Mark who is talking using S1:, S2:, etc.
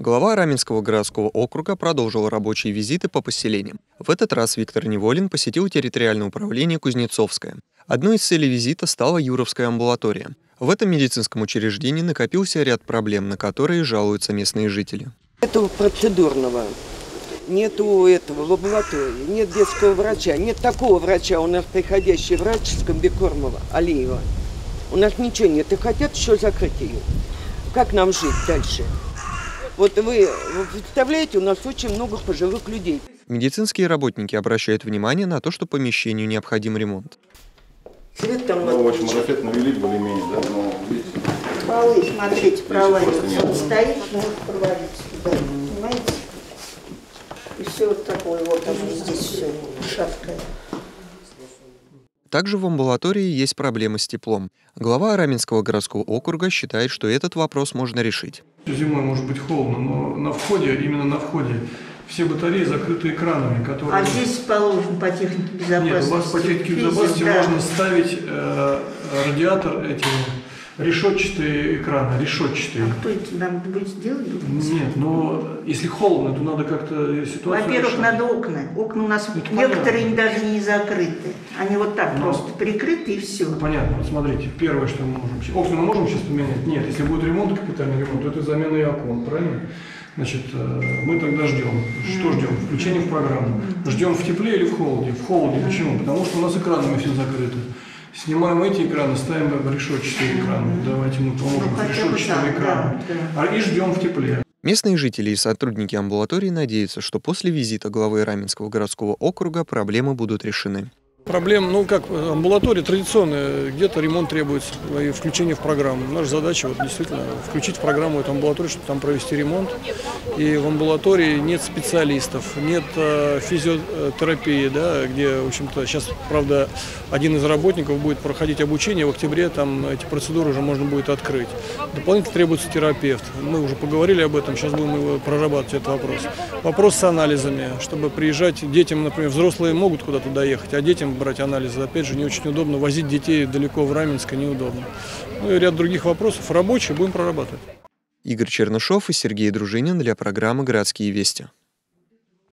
S1: Глава Раменского городского округа продолжил рабочие визиты по поселениям. В этот раз Виктор Неволин посетил территориальное управление Кузнецовское. Одной из целей визита стала Юровская амбулатория. В этом медицинском учреждении накопился ряд проблем, на которые жалуются местные жители.
S2: Этого процедурного нету этого в амбулатории, нет детского врача, нет такого врача, у нас приходящий врач с Комбикормова, Алиева. У нас ничего нет, и хотят еще закрыть ее. Как нам жить дальше? Вот вы, представляете, у нас очень много пожилых людей.
S1: Медицинские работники обращают внимание на то, что помещению необходим ремонт.
S2: Свет там
S3: Ну, в общем, марафет навели более-менее, да, но видите,
S4: Полы, смотрите, проваливаются. Он стоит, может провалиться туда, понимаете? И все вот такое вот, оно здесь все шаткое.
S1: Также в амбулатории есть проблемы с теплом. Глава Раменского городского округа считает, что этот вопрос можно решить.
S5: Зимой может быть холодно, но на входе, именно на входе, все батареи закрыты экранами, которые...
S4: А здесь положено по технике безопасности.
S5: Нет, у вас по технике
S4: Физик,
S5: безопасности
S4: да.
S5: можно ставить э, радиатор, эти решетчатые экраны, решетчатые.
S4: А кто это нам будет делать?
S5: Нет, но если холодно, то надо как-то ситуацию
S4: Во-первых,
S5: решать.
S4: надо окна. Окна у нас
S5: Это
S4: некоторые даже не закрыты. Они вот так
S5: Но-
S4: просто прикрыты и все.
S5: Понятно, вот смотрите, первое, что мы можем... Окна мы можем сейчас поменять? Нет, если будет ремонт, капитальный ремонт, то это замена и окон, правильно? Значит, э, мы тогда ждем. Что ждем? Включение в программу. Ждем в тепле или в холоде? В холоде. Почему? Потому что у нас экранами все закрыто. Снимаем эти экраны, ставим решетчатые экраны. Давайте мы поможем
S4: Ну,
S5: решетчатыми
S4: так,
S5: экранами.
S4: да,
S5: А и ждем в тепле.
S1: Местные жители и сотрудники амбулатории надеются, что после визита главы Раменского городского округа проблемы будут решены.
S6: Проблем, ну как, амбулатория традиционная, где-то ремонт требуется и включение в программу. Наша задача вот, действительно включить в программу эту амбулаторию, чтобы там провести ремонт. И в амбулатории нет специалистов, нет э, физиотерапии, да, где, в общем-то, сейчас, правда, один из работников будет проходить обучение, в октябре там эти процедуры уже можно будет открыть. Дополнительно требуется терапевт. Мы уже поговорили об этом, сейчас будем его прорабатывать этот вопрос. Вопрос с анализами, чтобы приезжать детям, например, взрослые могут куда-то доехать, а детям брать анализы, опять же, не очень удобно, возить детей далеко в Раменск неудобно. Ну и ряд других вопросов рабочие будем прорабатывать.
S1: Игорь Чернышов и Сергей Дружинин для программы «Городские вести».